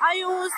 Ayu.